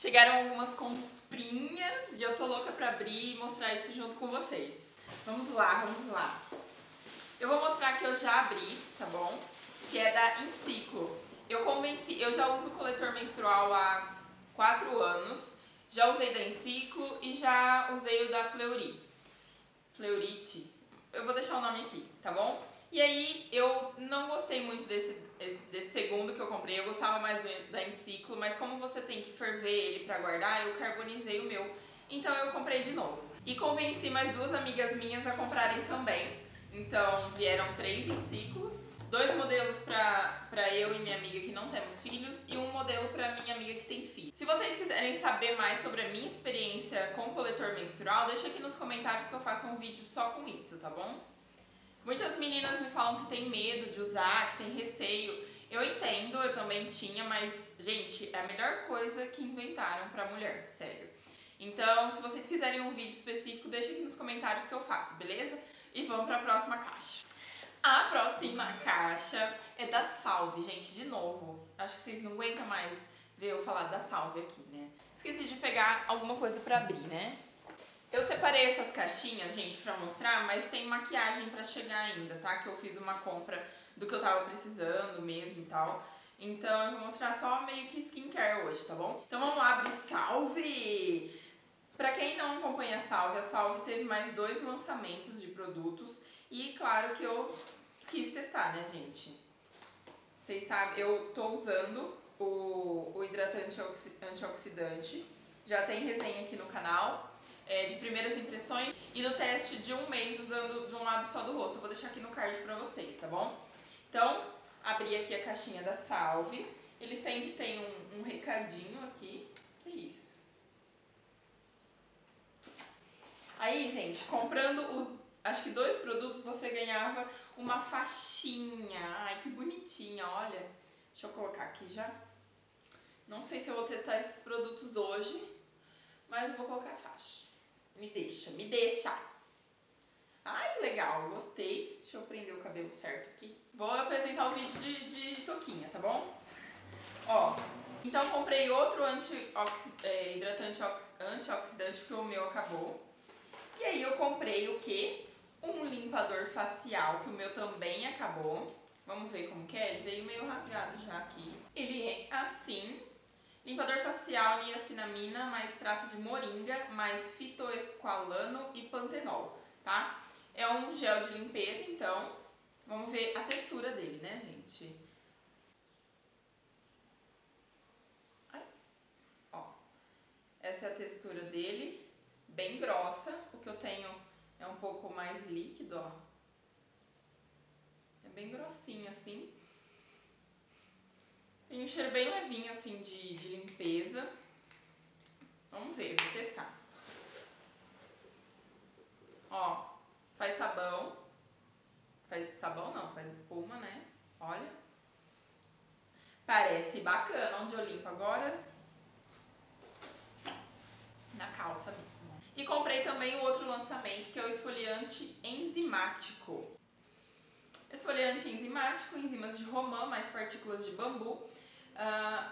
Chegaram algumas comprinhas e eu tô louca pra abrir e mostrar isso junto com vocês. Vamos lá, vamos lá. Eu vou mostrar que eu já abri, tá bom? Que é da Enciclo. Eu convenci, eu já uso coletor menstrual há 4 anos. Já usei da Enciclo e já usei o da Fleury. Fleurite. Eu vou deixar o nome aqui, tá bom? E aí eu não gostei muito desse, desse segundo que eu comprei, eu gostava mais do, da Enciclo, mas como você tem que ferver ele pra guardar, eu carbonizei o meu. Então eu comprei de novo. E convenci mais duas amigas minhas a comprarem também. Então vieram três Enciclos, dois modelos pra eu e minha amiga que não temos filhos e um modelo pra minha amiga que tem filho. Se vocês quiserem saber mais sobre a minha experiência com coletor menstrual, deixa aqui nos comentários que eu faço um vídeo só com isso, tá bom? Muitas meninas me falam que tem medo de usar, que tem receio. Eu entendo, eu também tinha, mas, gente, é a melhor coisa que inventaram pra mulher, sério. Então, se vocês quiserem um vídeo específico, deixa aqui nos comentários que eu faço, beleza? E vamos pra próxima caixa. A próxima caixa é da Salve, gente, de novo. Acho que vocês não aguentam mais ver eu falar da Salve aqui, né? Esqueci de pegar alguma coisa pra abrir, né? Eu separei essas caixinhas, gente, pra mostrar, mas tem maquiagem pra chegar ainda, tá? Que eu fiz uma compra do que eu tava precisando mesmo e tal. Então eu vou mostrar só meio que skincare hoje, tá bom? Então vamos lá, abrir Salve! Pra quem não acompanha a Salve, a Salve teve mais dois lançamentos de produtos e claro que eu quis testar, né, gente? Vocês sabem, eu tô usando o, o hidratante antioxidante, já tem resenha aqui no canal, é, de primeiras impressões e do teste de um mês usando de um lado só do rosto. Eu vou deixar aqui no card pra vocês, tá bom? Então, abri aqui a caixinha da Salve. Ele sempre tem um, um recadinho aqui. Que isso? Aí, gente, comprando os, acho que dois produtos, você ganhava uma faixinha. Ai, que bonitinha, olha. Deixa eu colocar aqui já. Não sei se eu vou testar esses produtos hoje, mas eu vou colocar a faixa. Me deixa, me deixa. Ai, que legal, gostei. Deixa eu prender o cabelo certo aqui. Vou apresentar o vídeo de, de toquinha, tá bom? Ó, então comprei outro é, hidratante antioxidante porque o meu acabou. E aí eu comprei o quê? Um limpador facial, que o meu também acabou. Vamos ver como que é? Ele veio meio rasgado já aqui. Ele é assim, Limpador facial, niacinamina, mais extrato de moringa, mais fitoesqualano e pantenol, tá? É um gel de limpeza, então vamos ver a textura dele, né, gente? Ai. Ó, essa é a textura dele, bem grossa. O que eu tenho é um pouco mais líquido, ó. É bem grossinho assim. Tem um cheiro bem levinho, assim, de, de limpeza. Vamos ver, vou testar. Ó, faz sabão. Faz sabão não, faz espuma, né? Olha. Parece bacana. Onde eu limpo agora? Na calça mesmo. E comprei também o outro lançamento, que é o esfoliante enzimático. Esfoliante enzimático, enzimas de romã, mais partículas de bambu. Uh,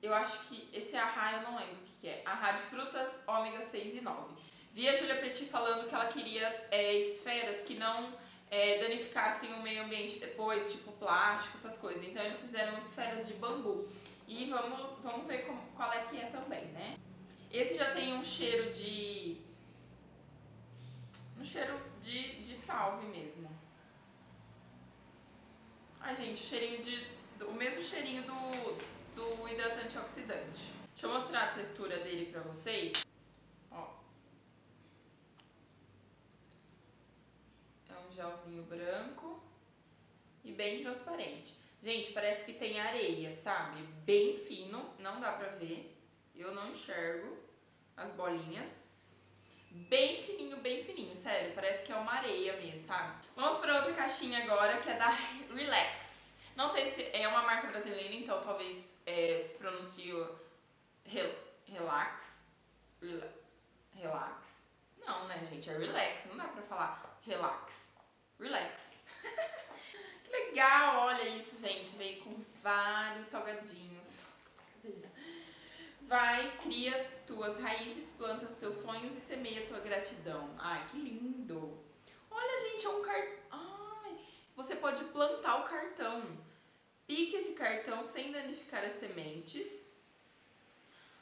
eu acho que esse arra eu não lembro o que, que é. Arra de frutas, ômega 6 e 9. Vi a Julia Petit falando que ela queria é, esferas que não é, danificassem o meio ambiente depois, tipo plástico, essas coisas. Então eles fizeram esferas de bambu. E vamos, vamos ver como, qual é que é também, né? Esse já tem um cheiro de... Um cheiro de, de salve mesmo. Ai, gente, cheirinho de o mesmo cheirinho do, do hidratante oxidante. Deixa eu mostrar a textura dele pra vocês. Ó. É um gelzinho branco e bem transparente. Gente, parece que tem areia, sabe? Bem fino, não dá pra ver. Eu não enxergo as bolinhas. Bem fininho, bem fininho, sério, parece que é uma areia mesmo, sabe? Vamos para outra caixinha agora, que é da Relax. Não sei se é uma marca brasileira, então talvez é, se pronuncie rel, relax. Relax. Não, né, gente? É relax. Não dá pra falar relax. Relax. que legal! Olha isso, gente. Veio com vários salgadinhos. Vai, cria tuas raízes, plantas teus sonhos e semeia tua gratidão. Ai, que lindo! Olha, gente, é um cartão. Ai, você pode plantar o cartão. Pique esse cartão sem danificar as sementes.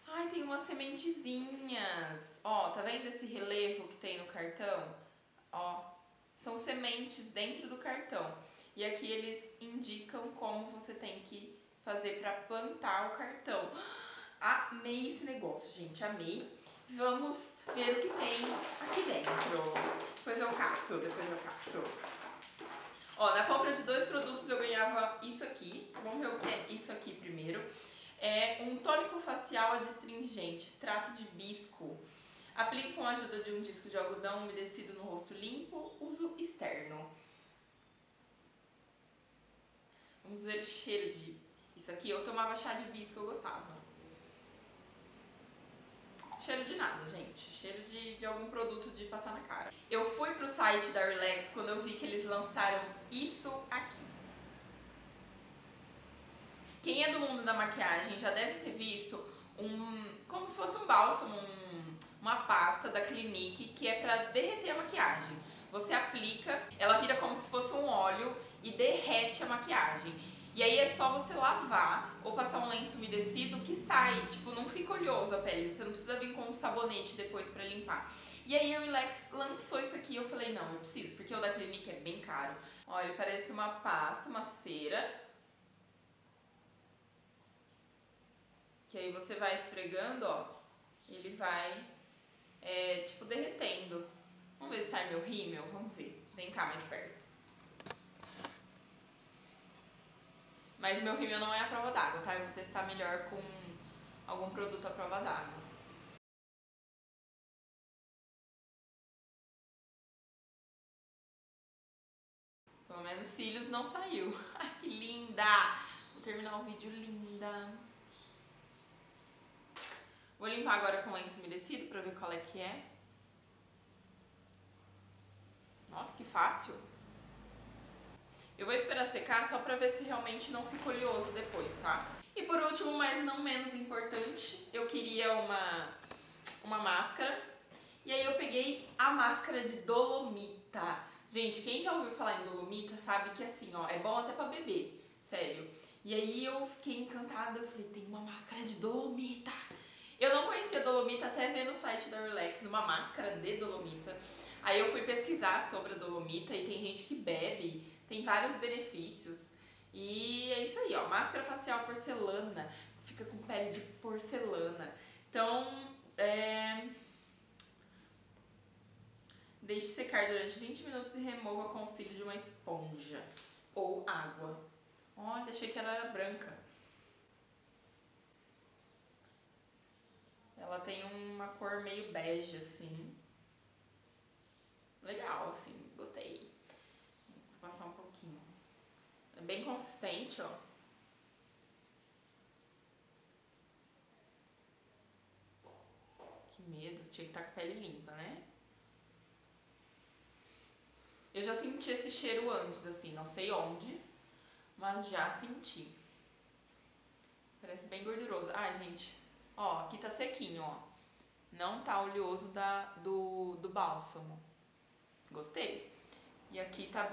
Ai, tem umas sementezinhas. Ó, tá vendo esse relevo que tem no cartão? Ó, são sementes dentro do cartão. E aqui eles indicam como você tem que fazer para plantar o cartão. Amei esse negócio, gente, amei. Vamos ver o que tem aqui dentro. Depois eu cato, depois eu cato. Ó, na compra de dois produtos eu ganhava isso aqui. Vamos ver o que é isso aqui primeiro. É um tônico facial adstringente, extrato de bisco. Aplique com a ajuda de um disco de algodão umedecido no rosto limpo, uso externo. Vamos ver o cheiro de isso aqui. Eu tomava chá de bisco, eu gostava. Cheiro de nada, gente. Cheiro de, de algum produto de passar na cara. Eu fui pro site da Relax quando eu vi que eles lançaram isso aqui. Quem é do mundo da maquiagem já deve ter visto um, como se fosse um bálsamo, um, uma pasta da Clinique que é para derreter a maquiagem. Você aplica, ela vira como se fosse um óleo e derrete a maquiagem. E aí é só você lavar ou passar um lenço umedecido que sai, tipo, não fica oleoso a pele, você não precisa vir com um sabonete depois para limpar. E aí a Relax lançou isso aqui e eu falei, não, eu preciso, porque o da Clinique é bem caro. Olha, parece uma pasta, uma cera. Que aí você vai esfregando, ó, ele vai, é, tipo, derretendo. Vamos ver se sai meu rímel, vamos ver. Vem cá mais perto. Mas meu rímel não é a prova d'água, tá? Eu vou testar melhor com algum produto à prova d'água. Pelo menos cílios não saiu. Ai, que linda! Vou terminar o vídeo linda. Vou limpar agora com lenço umedecido pra ver qual é que é. Nossa, que fácil! Eu vou esperar secar só pra ver se realmente não fica oleoso depois, tá? E por último, mas não menos importante, eu queria uma, uma máscara. E aí eu peguei a máscara de Dolomita. Gente, quem já ouviu falar em Dolomita sabe que assim, ó, é bom até pra beber, sério. E aí eu fiquei encantada, eu falei, tem uma máscara de Dolomita. Eu não conhecia Dolomita até ver no site da Relax uma máscara de Dolomita. Aí eu fui pesquisar sobre a Dolomita e tem gente que bebe, tem vários benefícios. E é isso aí, ó, máscara facial porcelana, fica com pele de porcelana. Então, é... Deixe secar durante 20 minutos e remova com o auxílio de uma esponja ou água. Olha, achei que ela era branca. Ela tem uma cor meio bege, assim. Legal, assim, gostei. Vou passar um pouquinho. É bem consistente, ó. Que medo, tinha que estar tá com a pele limpa, né? Eu já senti esse cheiro antes, assim, não sei onde, mas já senti. Parece bem gorduroso. Ai, gente, ó, aqui tá sequinho, ó. Não tá oleoso da, do, do bálsamo. Gostei. E aqui tá,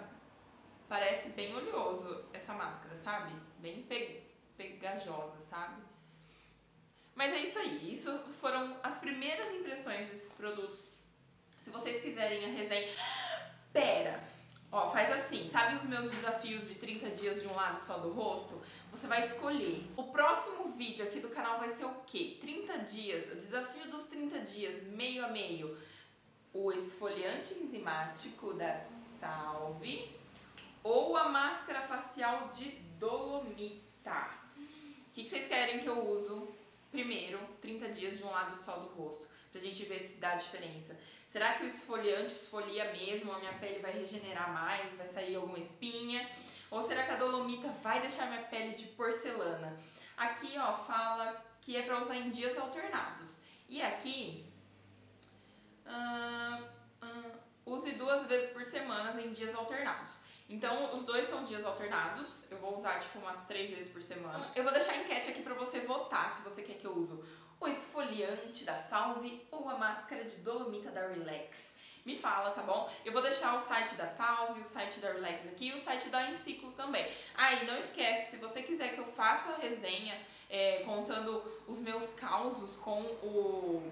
parece bem oleoso essa máscara, sabe? Bem pe, pegajosa, sabe? Mas é isso aí, isso foram as primeiras impressões desses produtos. Se vocês quiserem a resenha... Pera! Ó, faz assim, sabe os meus desafios de 30 dias de um lado só do rosto? Você vai escolher. O próximo vídeo aqui do canal vai ser o quê? 30 dias, o desafio dos 30 dias, meio a meio o esfoliante enzimático da Salve ou a máscara facial de Dolomita. O que, que vocês querem que eu uso primeiro, 30 dias de um lado só do rosto, pra gente ver se dá diferença. Será que o esfoliante esfolia mesmo, a minha pele vai regenerar mais, vai sair alguma espinha? Ou será que a Dolomita vai deixar minha pele de porcelana? Aqui, ó, fala que é pra usar em dias alternados. E aqui uh, use duas vezes por semana em dias alternados. Então, os dois são dias alternados. Eu vou usar, tipo, umas três vezes por semana. Eu vou deixar a enquete aqui pra você votar se você quer que eu use o esfoliante da Salve ou a máscara de dolomita da Relax? Me fala, tá bom? Eu vou deixar o site da Salve, o site da Relax aqui e o site da Enciclo também. Aí, ah, não esquece, se você quiser que eu faça a resenha é, contando os meus causos com o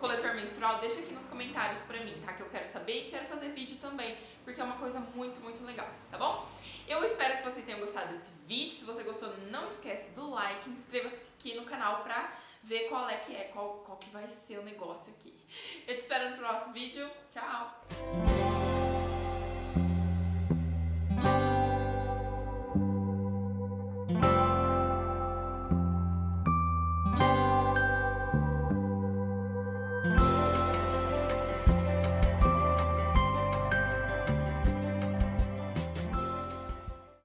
coletor menstrual, deixa aqui nos comentários pra mim, tá? Que eu quero saber e quero fazer vídeo também, porque é uma coisa muito, muito legal, tá bom? Eu espero que vocês tenham gostado desse vídeo. Se você gostou, não esquece do like, inscreva-se aqui no canal pra ver qual é que é, qual, qual que vai ser o negócio aqui. Eu te espero no próximo vídeo. Tchau!